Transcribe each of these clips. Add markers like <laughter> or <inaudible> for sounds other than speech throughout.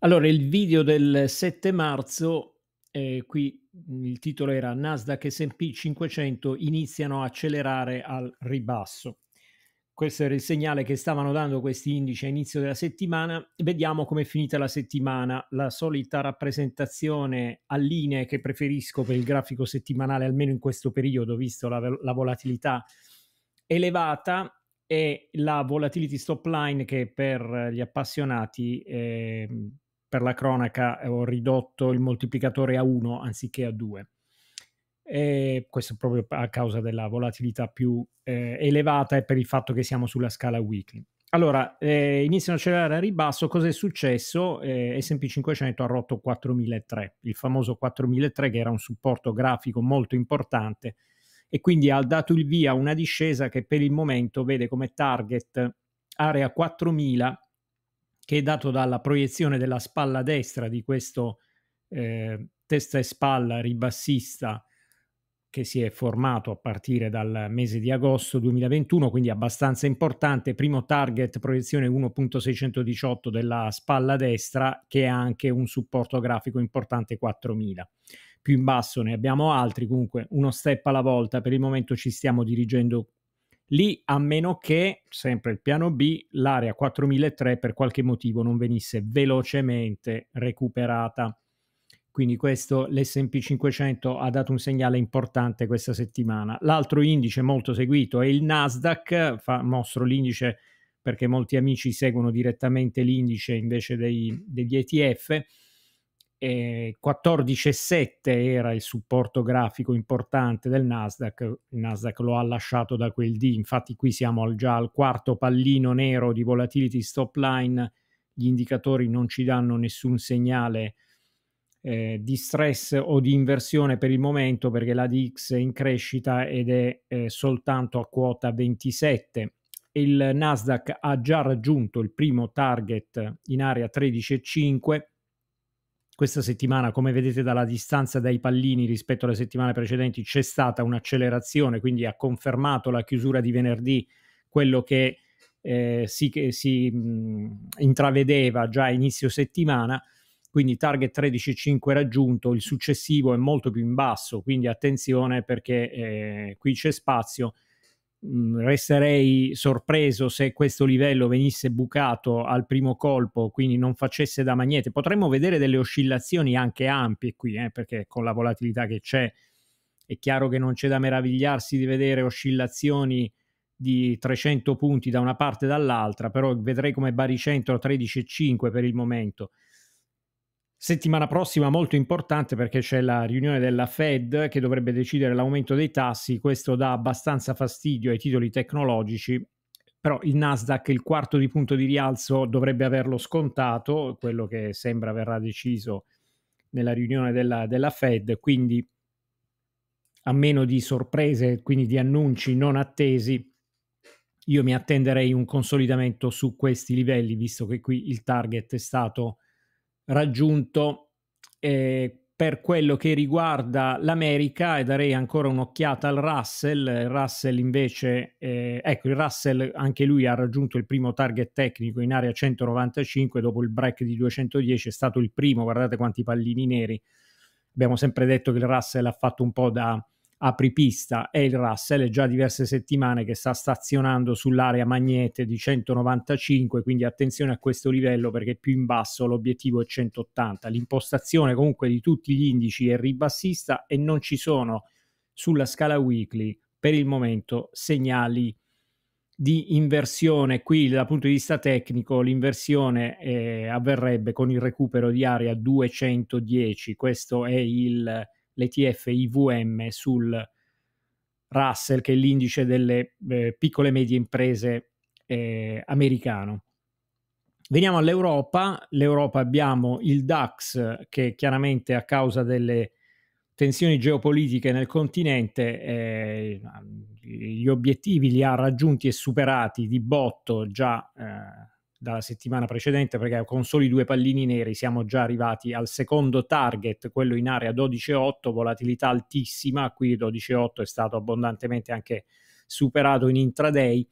Allora, il video del 7 marzo, eh, qui il titolo era Nasdaq S&P 500 iniziano a accelerare al ribasso. Questo era il segnale che stavano dando questi indici a inizio della settimana. Vediamo come è finita la settimana. La solita rappresentazione a linee che preferisco per il grafico settimanale, almeno in questo periodo, visto la, la volatilità elevata e la volatility stop line che per gli appassionati eh, per la cronaca ho ridotto il moltiplicatore a 1 anziché a 2. E questo proprio a causa della volatilità più eh, elevata e per il fatto che siamo sulla scala weekly. Allora, eh, iniziano a accelerare a ribasso, cosa è successo? Eh, S&P 500 ha rotto 4003, il famoso 4003 che era un supporto grafico molto importante e quindi ha dato il via a una discesa che per il momento vede come target area 4000 che è dato dalla proiezione della spalla destra di questo eh, testa e spalla ribassista che si è formato a partire dal mese di agosto 2021, quindi abbastanza importante. Primo target, proiezione 1.618 della spalla destra, che ha anche un supporto grafico importante 4000. Più in basso ne abbiamo altri, comunque uno step alla volta. Per il momento ci stiamo dirigendo Lì, a meno che, sempre il piano B, l'area 4003 per qualche motivo non venisse velocemente recuperata. Quindi questo l'S&P 500 ha dato un segnale importante questa settimana. L'altro indice molto seguito è il Nasdaq, fa, mostro l'indice perché molti amici seguono direttamente l'indice invece dei, degli ETF eh, 14,7 era il supporto grafico importante del Nasdaq, il Nasdaq lo ha lasciato da quel D, infatti qui siamo già al quarto pallino nero di volatility stop line, gli indicatori non ci danno nessun segnale eh, di stress o di inversione per il momento perché la DX è in crescita ed è eh, soltanto a quota 27. Il Nasdaq ha già raggiunto il primo target in area 13,5 questa settimana, come vedete dalla distanza dai pallini rispetto alle settimane precedenti, c'è stata un'accelerazione, quindi ha confermato la chiusura di venerdì quello che eh, si, che si mh, intravedeva già a inizio settimana. Quindi target 13,5 raggiunto, il successivo è molto più in basso, quindi attenzione perché eh, qui c'è spazio resterei sorpreso se questo livello venisse bucato al primo colpo, quindi non facesse da magnete. Potremmo vedere delle oscillazioni anche ampie qui, eh, perché con la volatilità che c'è è chiaro che non c'è da meravigliarsi di vedere oscillazioni di 300 punti da una parte e dall'altra, però vedrei come baricentro 13,5 per il momento. Settimana prossima molto importante perché c'è la riunione della Fed che dovrebbe decidere l'aumento dei tassi, questo dà abbastanza fastidio ai titoli tecnologici, però il Nasdaq il quarto di punto di rialzo dovrebbe averlo scontato, quello che sembra verrà deciso nella riunione della, della Fed, quindi a meno di sorprese, quindi di annunci non attesi, io mi attenderei un consolidamento su questi livelli, visto che qui il target è stato raggiunto eh, per quello che riguarda l'America e darei ancora un'occhiata al Russell. Russell invece, eh, ecco, il Russell anche lui ha raggiunto il primo target tecnico in area 195 dopo il break di 210, è stato il primo, guardate quanti pallini neri. Abbiamo sempre detto che il Russell ha fatto un po' da apripista è il Russell, è già diverse settimane che sta stazionando sull'area magnete di 195, quindi attenzione a questo livello perché più in basso l'obiettivo è 180. L'impostazione comunque di tutti gli indici è ribassista e non ci sono sulla scala weekly per il momento segnali di inversione. Qui dal punto di vista tecnico l'inversione eh, avverrebbe con il recupero di area 210, questo è il l'ETF IVM sul Russell, che è l'indice delle eh, piccole e medie imprese eh, americano. Veniamo all'Europa. L'Europa abbiamo il DAX che chiaramente a causa delle tensioni geopolitiche nel continente eh, gli obiettivi li ha raggiunti e superati di botto già eh, dalla settimana precedente perché con soli due pallini neri siamo già arrivati al secondo target, quello in area 12,8, volatilità altissima, qui 12,8 è stato abbondantemente anche superato in intraday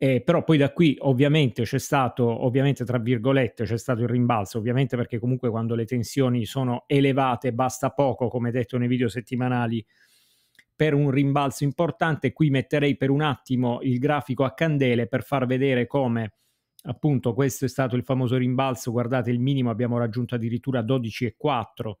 Eh, però poi da qui ovviamente c'è stato, ovviamente tra virgolette, c'è stato il rimbalzo, ovviamente perché comunque quando le tensioni sono elevate basta poco, come detto nei video settimanali, per un rimbalzo importante. Qui metterei per un attimo il grafico a candele per far vedere come appunto questo è stato il famoso rimbalzo, guardate il minimo abbiamo raggiunto addirittura 12,4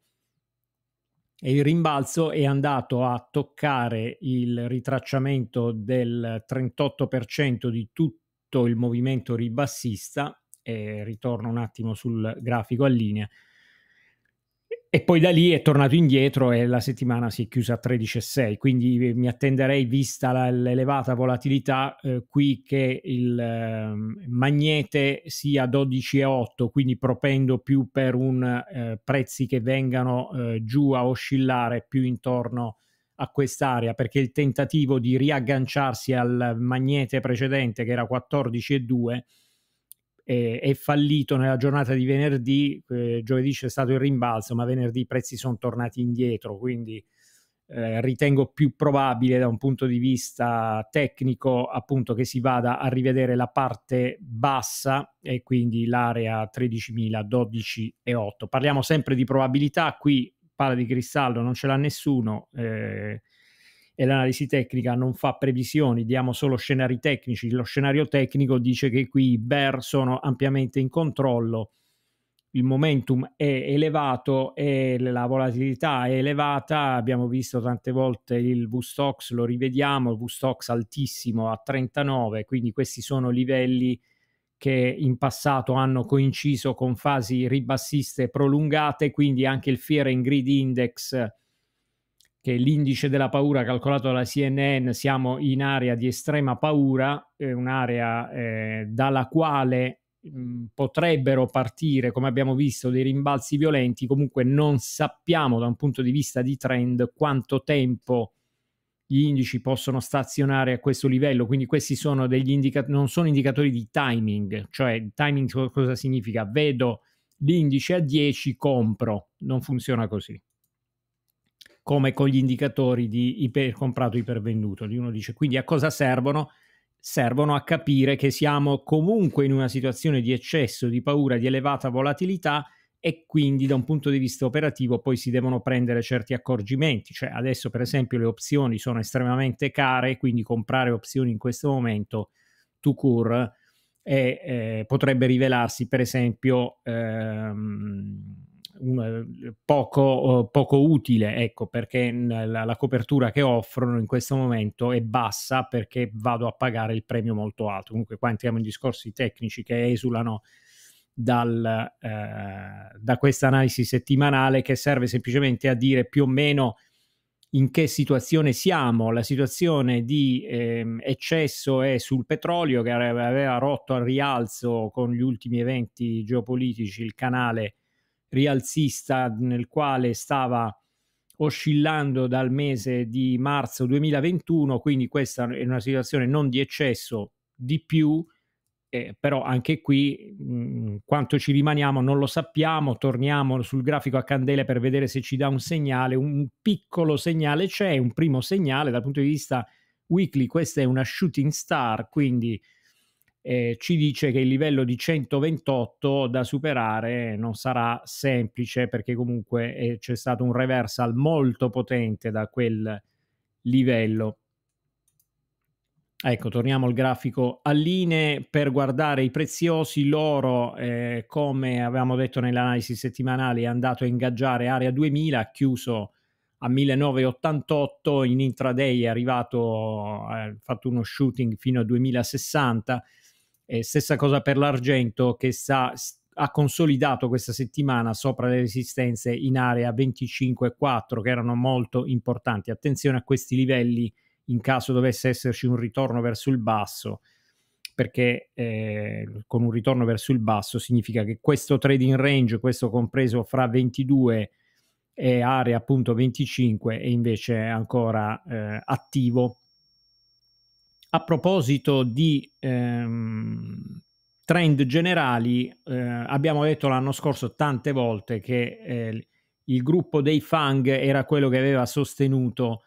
e il rimbalzo è andato a toccare il ritracciamento del 38% di tutto il movimento ribassista. E ritorno un attimo sul grafico a linea e poi da lì è tornato indietro e la settimana si è chiusa a 13,6, quindi mi attenderei, vista l'elevata volatilità, eh, qui che il eh, magnete sia 12,8, quindi propendo più per un eh, prezzi che vengano eh, giù a oscillare più intorno a quest'area, perché il tentativo di riagganciarsi al magnete precedente che era 14,2 eh, è fallito nella giornata di venerdì, eh, giovedì c'è stato il rimbalzo, ma venerdì i prezzi sono tornati indietro, quindi eh, ritengo più probabile da un punto di vista tecnico appunto che si vada a rivedere la parte bassa e quindi l'area 13.000, 12 e 8. Parliamo sempre di probabilità, qui palla di cristallo non ce l'ha nessuno. Eh, e l'analisi tecnica non fa previsioni, diamo solo scenari tecnici. Lo scenario tecnico dice che qui i bear sono ampiamente in controllo, il momentum è elevato e la volatilità è elevata. Abbiamo visto tante volte il V-Stox, lo rivediamo, il V-Stox altissimo a 39, quindi questi sono livelli che in passato hanno coinciso con fasi ribassiste prolungate, quindi anche il Fear and Greed Index che l'indice della paura calcolato dalla CNN, siamo in area di estrema paura, è un'area eh, dalla quale mh, potrebbero partire, come abbiamo visto, dei rimbalzi violenti, comunque non sappiamo da un punto di vista di trend quanto tempo gli indici possono stazionare a questo livello, quindi questi sono degli indicatori, non sono indicatori di timing, cioè timing cosa significa? Vedo l'indice a 10, compro, non funziona così come con gli indicatori di iper comprato ipervenduto. Uno dice quindi a cosa servono? Servono a capire che siamo comunque in una situazione di eccesso, di paura, di elevata volatilità e quindi da un punto di vista operativo poi si devono prendere certi accorgimenti. Cioè adesso per esempio le opzioni sono estremamente care, quindi comprare opzioni in questo momento to cure eh, potrebbe rivelarsi per esempio ehm, poco, poco, utile, ecco, perché la, la, copertura che offrono in questo momento è bassa perché vado a pagare il premio molto alto. Comunque qua entriamo in discorsi tecnici che esulano dal, eh, da questa analisi settimanale che serve semplicemente a dire più o meno in che situazione siamo. La situazione di eh, eccesso è sul petrolio che aveva rotto al rialzo con gli ultimi eventi geopolitici il canale rialzista nel quale stava oscillando dal mese di marzo 2021, quindi questa è una situazione non di eccesso, di più, eh, però anche qui mh, mm, quanto ci rimaniamo non lo sappiamo, torniamo sul grafico a candele per vedere se ci dà un segnale, un piccolo segnale c'è, un primo segnale dal punto di vista weekly, questa è una shooting star, quindi eh, ci dice che il livello di 128 da superare non sarà semplice perché comunque eh, c'è stato un reversal molto potente da quel livello. Ecco, torniamo al grafico a linee per guardare i preziosi. L'oro, eh, come avevamo detto nell'analisi settimanale, è andato a ingaggiare area 2000, ha chiuso a 1988, in intraday è arrivato, ha fatto uno shooting fino a 2060 eh, stessa cosa per l'argento che sta, ha consolidato questa settimana sopra le resistenze in area 25,4 che erano molto importanti. Attenzione a questi livelli in caso dovesse esserci un ritorno verso il basso perché eh, con un ritorno verso il basso significa che questo trading range, questo compreso fra 22 e area appunto 25 è invece ancora eh, attivo a proposito di ehm, trend generali, eh, abbiamo detto l'anno scorso tante volte che eh, il gruppo dei Fang era quello che aveva sostenuto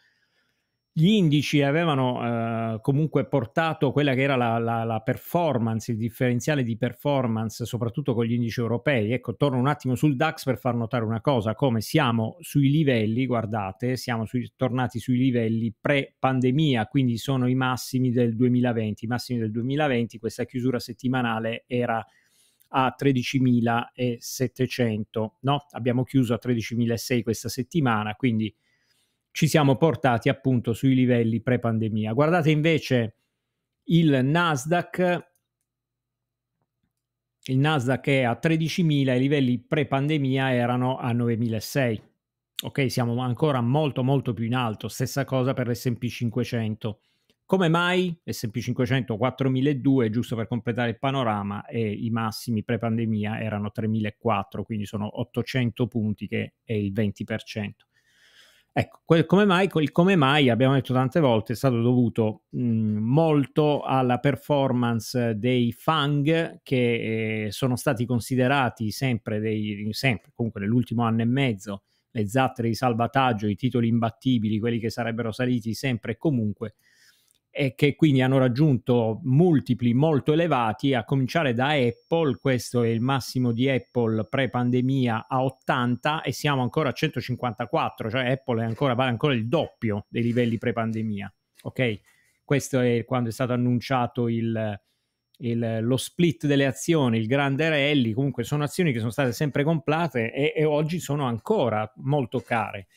gli indici avevano eh, comunque portato quella che era la, la, la, performance, il differenziale di performance, soprattutto con gli indici europei. Ecco, torno un attimo sul DAX per far notare una cosa, come siamo sui livelli, guardate, siamo sui, tornati sui livelli pre-pandemia, quindi sono i massimi del 2020. I massimi del 2020, questa chiusura settimanale era a 13.700, no? Abbiamo chiuso a 13.600 questa settimana, quindi ci siamo portati appunto sui livelli pre-pandemia. Guardate invece il Nasdaq, il Nasdaq è a 13.000, i livelli pre-pandemia erano a 9.600. Ok, siamo ancora molto molto più in alto, stessa cosa per l'S&P 500. Come mai S&P 500 4.200, giusto per completare il panorama, e i massimi pre-pandemia erano 3.400, quindi sono 800 punti che è il 20%. Ecco, come mai, il come mai, abbiamo detto tante volte, è stato dovuto mh, molto alla performance dei Fang che eh, sono stati considerati sempre, dei, sempre, comunque nell'ultimo anno e mezzo, le zattere di salvataggio, i titoli imbattibili, quelli che sarebbero saliti sempre e comunque, e che quindi hanno raggiunto multipli molto elevati, a cominciare da Apple, questo è il massimo di Apple pre-pandemia a 80 e siamo ancora a 154, cioè Apple ancora, vale ancora il doppio dei livelli pre-pandemia. Ok? Questo è quando è stato annunciato il, il, lo split delle azioni, il grande rally, comunque sono azioni che sono state sempre comprate e, e oggi sono ancora molto care.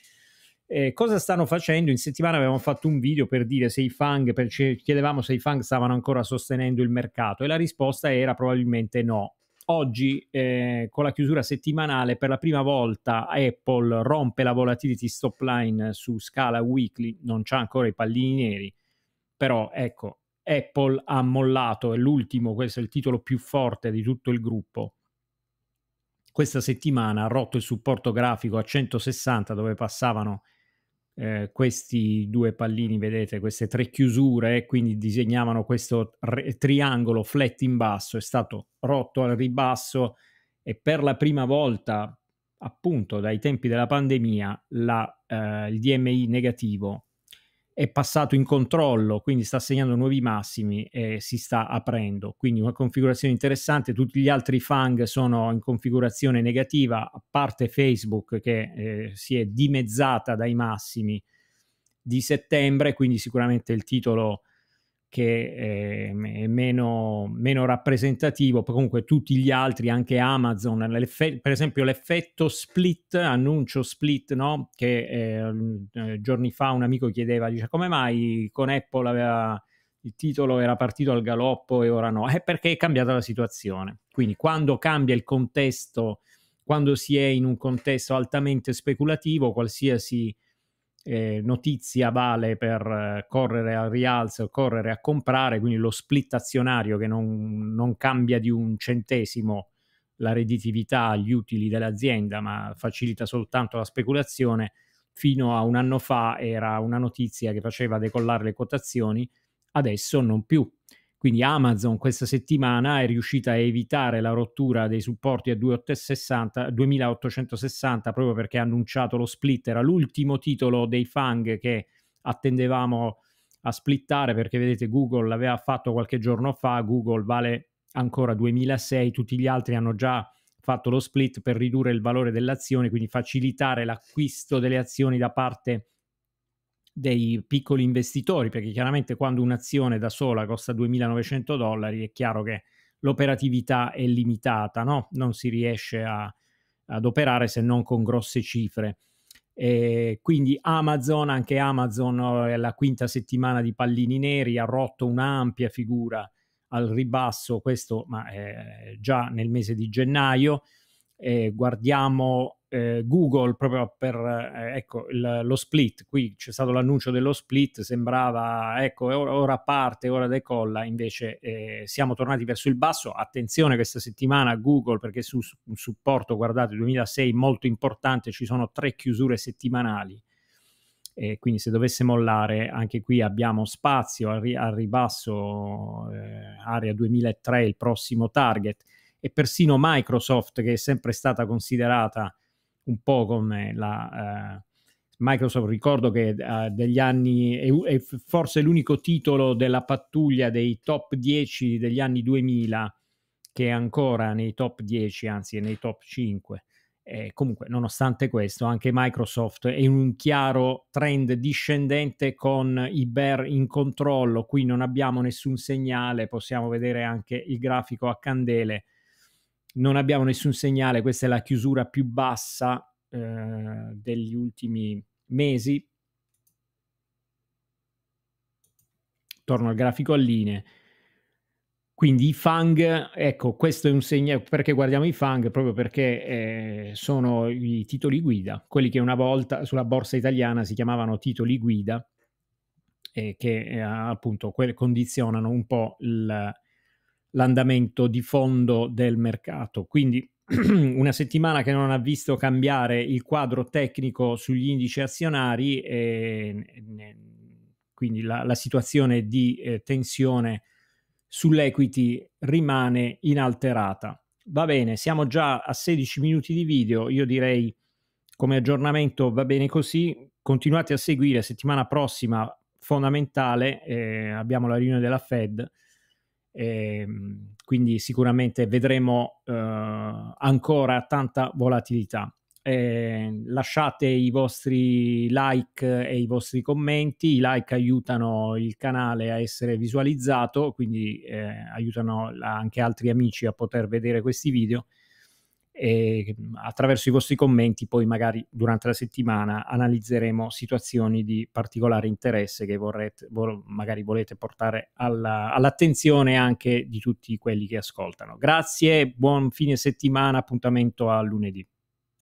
Eh, cosa stanno facendo? In settimana avevamo fatto un video per dire se i fang, per, chiedevamo se i fang stavano ancora sostenendo il mercato e la risposta era probabilmente no. Oggi, eh, con la chiusura settimanale, per la prima volta Apple rompe la volatility stop line su scala weekly, non c'ha ancora i pallini neri, però ecco, Apple ha mollato, è l'ultimo, questo è il titolo più forte di tutto il gruppo. Questa settimana ha rotto il supporto grafico a 160 dove passavano eh, questi due pallini, vedete, queste tre chiusure, quindi disegnavano questo re- triangolo flat in basso, è stato rotto al ribasso e per la prima volta, appunto dai tempi della pandemia, la, eh, il DMI negativo è passato in controllo, quindi sta segnando nuovi massimi e si sta aprendo. Quindi una configurazione interessante. Tutti gli altri fang sono in configurazione negativa, a parte Facebook che eh, si è dimezzata dai massimi di settembre, quindi sicuramente il titolo che è meno, meno rappresentativo, comunque tutti gli altri, anche Amazon, per esempio l'effetto split, annuncio split, no? che eh, giorni fa un amico chiedeva, dice come mai con Apple aveva, il titolo era partito al galoppo e ora no? È perché è cambiata la situazione. Quindi quando cambia il contesto, quando si è in un contesto altamente speculativo, qualsiasi eh, notizia vale per eh, correre al rialzo, correre a comprare, quindi lo split azionario che non, non cambia di un centesimo la redditività, gli utili dell'azienda, ma facilita soltanto la speculazione, fino a un anno fa era una notizia che faceva decollare le quotazioni, adesso non più. Quindi Amazon questa settimana è riuscita a evitare la rottura dei supporti a 2860, 2860 proprio perché ha annunciato lo split, era l'ultimo titolo dei Fang che attendevamo a splittare perché vedete Google l'aveva fatto qualche giorno fa, Google vale ancora 2006, tutti gli altri hanno già fatto lo split per ridurre il valore dell'azione, quindi facilitare l'acquisto delle azioni da parte dei piccoli investitori, perché chiaramente quando un'azione da sola costa 2.900 dollari è chiaro che l'operatività è limitata, no? non si riesce a, ad operare se non con grosse cifre. E quindi Amazon, anche Amazon è la quinta settimana di pallini neri, ha rotto un'ampia figura al ribasso, questo ma, eh, già nel mese di gennaio. Eh, guardiamo eh, Google proprio per eh, ecco, il, lo split. Qui c'è stato l'annuncio dello split, sembrava ecco, ora parte, ora decolla, invece eh, siamo tornati verso il basso. Attenzione questa settimana Google perché su un supporto, guardate, 2006 molto importante, ci sono tre chiusure settimanali. E quindi se dovesse mollare anche qui abbiamo spazio al, ri- al ribasso eh, area 2003 il prossimo target e persino Microsoft che è sempre stata considerata un po' come la, eh, Microsoft ricordo che uh, degli anni è, è, forse l'unico titolo della pattuglia dei top 10 degli anni 2000 che è ancora nei top 10, anzi è nei top 5. Eh, comunque, nonostante questo, anche Microsoft è in un chiaro trend discendente con i bear in controllo. Qui non abbiamo nessun segnale, possiamo vedere anche il grafico a candele. Non abbiamo nessun segnale, questa è la chiusura più bassa eh, degli ultimi mesi. Torno al grafico a linee. Quindi i FANG, ecco, questo è un segno, perché guardiamo i FANG? Proprio perché eh, sono i titoli guida, quelli che una volta sulla borsa italiana si chiamavano titoli guida, e che eh, appunto condizionano un po' il, l'andamento di fondo del mercato. Quindi <clears throat> una settimana che non ha visto cambiare il quadro tecnico sugli indici azionari e, quindi la, la, situazione di eh, tensione sull'equity rimane inalterata. Va bene, siamo già a 16 minuti di video, io direi come aggiornamento va bene così, continuate a seguire, settimana prossima fondamentale, eh, abbiamo la riunione della Fed e, ehm, quindi sicuramente vedremo eh, ancora tanta volatilità. Eh, lasciate i vostri like e i vostri commenti, i like aiutano il canale a essere visualizzato, quindi eh, aiutano anche altri amici a poter vedere questi video e attraverso i vostri commenti poi magari durante la settimana analizzeremo situazioni di particolare interesse che vorrete, vor, magari volete portare alla, all'attenzione anche di tutti quelli che ascoltano. Grazie, buon fine settimana, appuntamento a lunedì.